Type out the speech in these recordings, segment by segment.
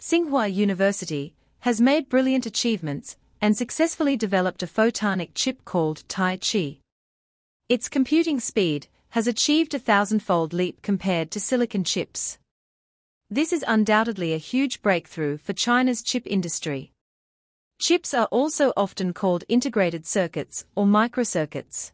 Tsinghua University has made brilliant achievements and successfully developed a photonic chip called Tai-Chi. Its computing speed has achieved a thousandfold leap compared to silicon chips. This is undoubtedly a huge breakthrough for China's chip industry. Chips are also often called integrated circuits or microcircuits.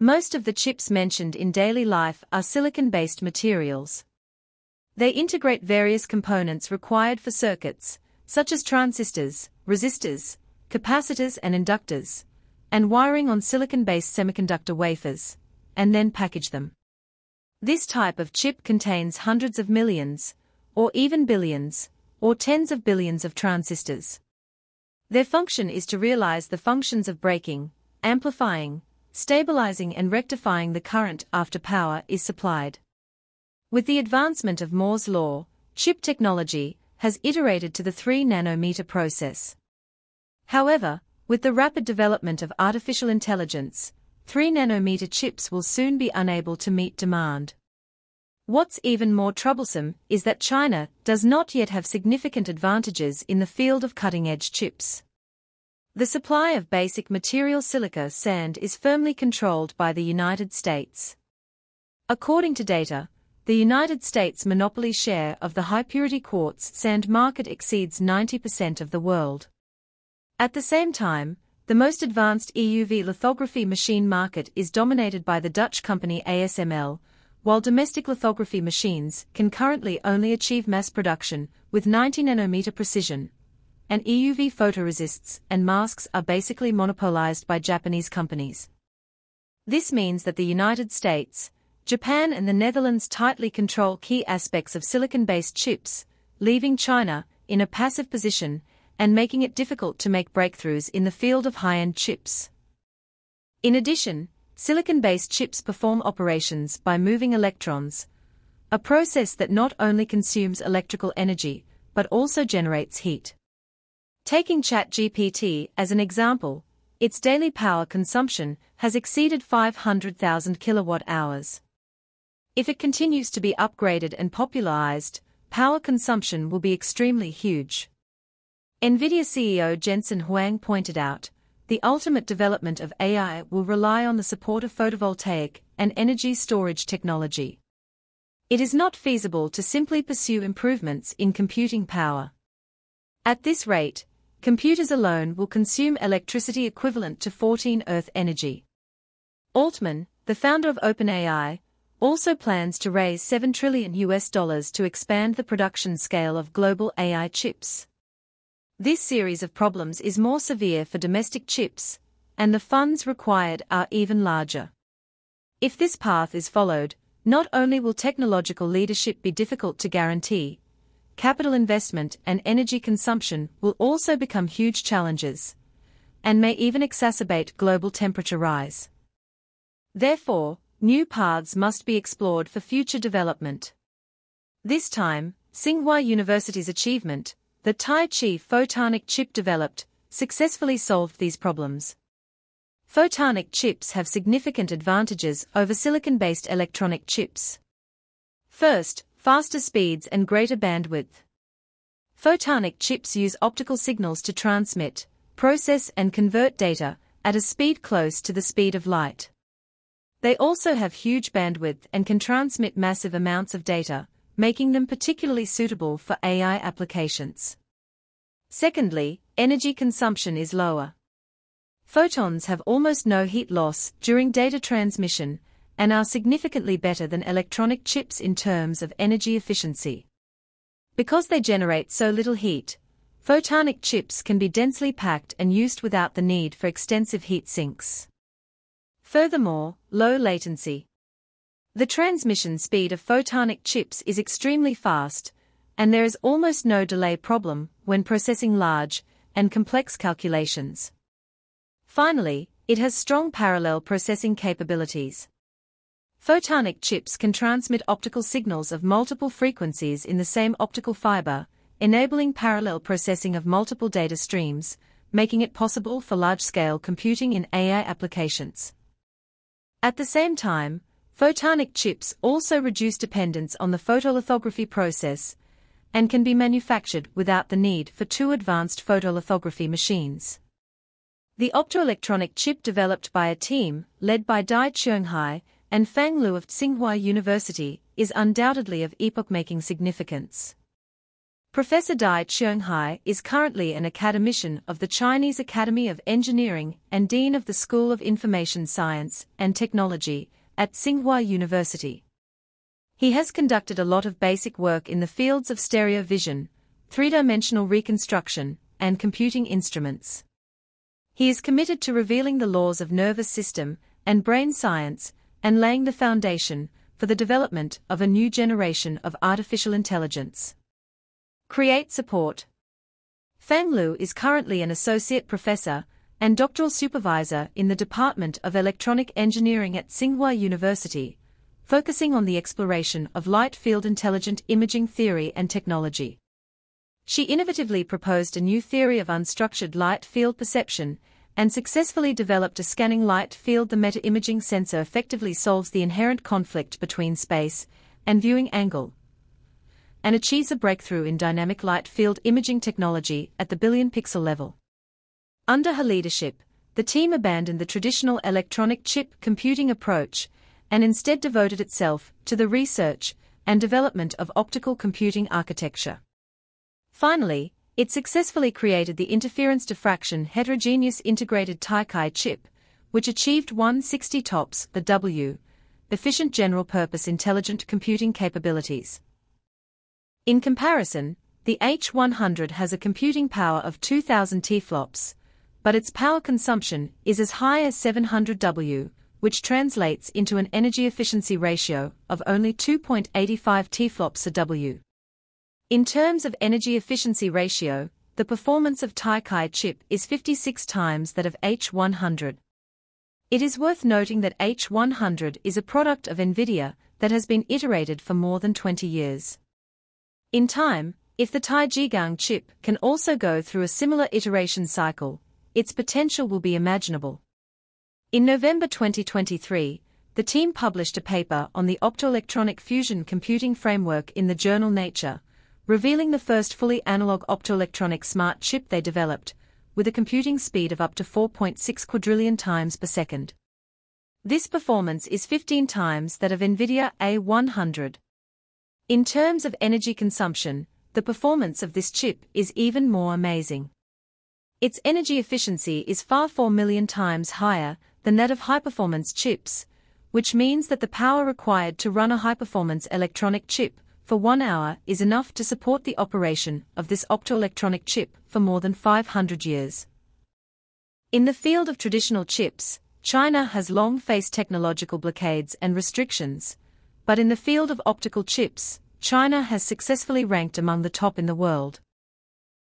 Most of the chips mentioned in daily life are silicon-based materials. They integrate various components required for circuits, such as transistors, resistors, capacitors and inductors, and wiring on silicon-based semiconductor wafers, and then package them. This type of chip contains hundreds of millions, or even billions, or tens of billions of transistors. Their function is to realize the functions of breaking, amplifying, stabilizing and rectifying the current after power is supplied. With the advancement of Moore's law, chip technology has iterated to the 3 nanometer process. However, with the rapid development of artificial intelligence, 3 nanometer chips will soon be unable to meet demand. What's even more troublesome is that China does not yet have significant advantages in the field of cutting-edge chips. The supply of basic material silica sand is firmly controlled by the United States. According to data, the United States' monopoly share of the high-purity quartz sand market exceeds 90% of the world. At the same time, the most advanced EUV lithography machine market is dominated by the Dutch company ASML, while domestic lithography machines can currently only achieve mass production with 90 nanometer precision, and EUV photoresists and masks are basically monopolized by Japanese companies. This means that the United States, Japan and the Netherlands tightly control key aspects of silicon-based chips, leaving China in a passive position and making it difficult to make breakthroughs in the field of high-end chips. In addition, Silicon-based chips perform operations by moving electrons, a process that not only consumes electrical energy, but also generates heat. Taking ChatGPT as an example, its daily power consumption has exceeded 500,000 kilowatt hours. If it continues to be upgraded and popularized, power consumption will be extremely huge. NVIDIA CEO Jensen Huang pointed out, the ultimate development of AI will rely on the support of photovoltaic and energy storage technology. It is not feasible to simply pursue improvements in computing power. At this rate, computers alone will consume electricity equivalent to 14 Earth energy. Altman, the founder of OpenAI, also plans to raise 7 trillion US dollars to expand the production scale of global AI chips. This series of problems is more severe for domestic chips, and the funds required are even larger. If this path is followed, not only will technological leadership be difficult to guarantee, capital investment and energy consumption will also become huge challenges, and may even exacerbate global temperature rise. Therefore, new paths must be explored for future development. This time, Tsinghua University's achievement, the Tai-Chi photonic chip developed, successfully solved these problems. Photonic chips have significant advantages over silicon-based electronic chips. First, faster speeds and greater bandwidth. Photonic chips use optical signals to transmit, process and convert data at a speed close to the speed of light. They also have huge bandwidth and can transmit massive amounts of data, making them particularly suitable for AI applications. Secondly, energy consumption is lower. Photons have almost no heat loss during data transmission and are significantly better than electronic chips in terms of energy efficiency. Because they generate so little heat, photonic chips can be densely packed and used without the need for extensive heat sinks. Furthermore, low latency. The transmission speed of photonic chips is extremely fast, and there is almost no delay problem when processing large and complex calculations. Finally, it has strong parallel processing capabilities. Photonic chips can transmit optical signals of multiple frequencies in the same optical fiber, enabling parallel processing of multiple data streams, making it possible for large-scale computing in AI applications. At the same time, Photonic chips also reduce dependence on the photolithography process, and can be manufactured without the need for two advanced photolithography machines. The optoelectronic chip developed by a team led by Dai Qionghai and Fang Lu of Tsinghua University is undoubtedly of epoch-making significance. Professor Dai Qionghai is currently an academician of the Chinese Academy of Engineering and Dean of the School of Information Science and Technology at Tsinghua University. He has conducted a lot of basic work in the fields of stereo vision, three-dimensional reconstruction, and computing instruments. He is committed to revealing the laws of nervous system and brain science and laying the foundation for the development of a new generation of artificial intelligence. Create support. Fang Lu is currently an associate professor and doctoral supervisor in the Department of Electronic Engineering at Tsinghua University, focusing on the exploration of light field intelligent imaging theory and technology. She innovatively proposed a new theory of unstructured light field perception and successfully developed a scanning light field. The meta-imaging sensor effectively solves the inherent conflict between space and viewing angle and achieves a breakthrough in dynamic light field imaging technology at the billion pixel level. Under her leadership, the team abandoned the traditional electronic chip computing approach and instead devoted itself to the research and development of optical computing architecture. Finally, it successfully created the interference diffraction heterogeneous integrated Taikai chip, which achieved 160 TOPS the W, efficient general purpose intelligent computing capabilities. In comparison, the H100 has a computing power of 2000 TFLOPS, but its power consumption is as high as 700 W, which translates into an energy efficiency ratio of only 2.85 TFLOPS a W. In terms of energy efficiency ratio, the performance of Taikai chip is 56 times that of H100. It is worth noting that H100 is a product of NVIDIA that has been iterated for more than 20 years. In time, if the Taijigang chip can also go through a similar iteration cycle, its potential will be imaginable. In November 2023, the team published a paper on the optoelectronic fusion computing framework in the journal Nature, revealing the first fully analog optoelectronic smart chip they developed, with a computing speed of up to 4.6 quadrillion times per second. This performance is 15 times that of NVIDIA A100. In terms of energy consumption, the performance of this chip is even more amazing. Its energy efficiency is far 4 million times higher than that of high-performance chips, which means that the power required to run a high-performance electronic chip for one hour is enough to support the operation of this optoelectronic chip for more than 500 years. In the field of traditional chips, China has long faced technological blockades and restrictions, but in the field of optical chips, China has successfully ranked among the top in the world.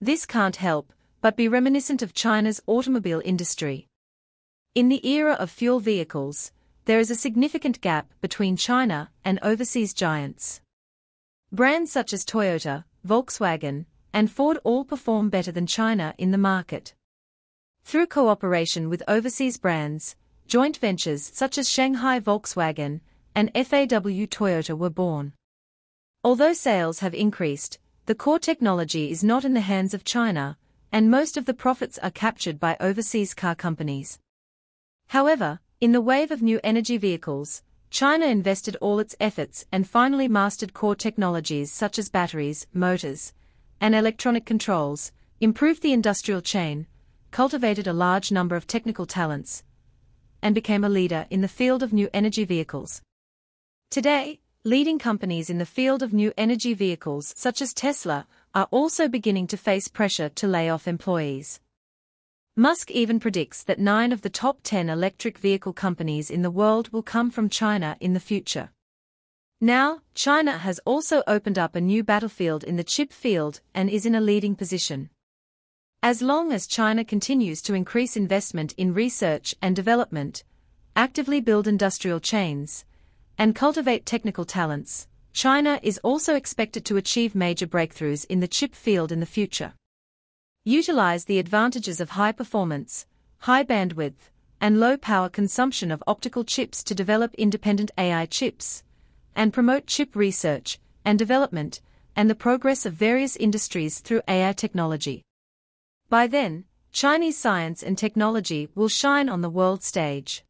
This can't help but be reminiscent of China's automobile industry. In the era of fuel vehicles, there is a significant gap between China and overseas giants. Brands such as Toyota, Volkswagen, and Ford all perform better than China in the market. Through cooperation with overseas brands, joint ventures such as Shanghai Volkswagen and FAW Toyota were born. Although sales have increased, the core technology is not in the hands of China, and most of the profits are captured by overseas car companies. However, in the wave of new energy vehicles, China invested all its efforts and finally mastered core technologies such as batteries, motors, and electronic controls, improved the industrial chain, cultivated a large number of technical talents, and became a leader in the field of new energy vehicles. Today, leading companies in the field of new energy vehicles such as Tesla are also beginning to face pressure to lay off employees. Musk even predicts that nine of the top 10 electric vehicle companies in the world will come from China in the future. Now, China has also opened up a new battlefield in the chip field and is in a leading position. As long as China continues to increase investment in research and development, actively build industrial chains, and cultivate technical talents, China is also expected to achieve major breakthroughs in the chip field in the future. Utilize the advantages of high performance, high bandwidth, and low power consumption of optical chips to develop independent AI chips, and promote chip research and development and the progress of various industries through AI technology. By then, Chinese science and technology will shine on the world stage.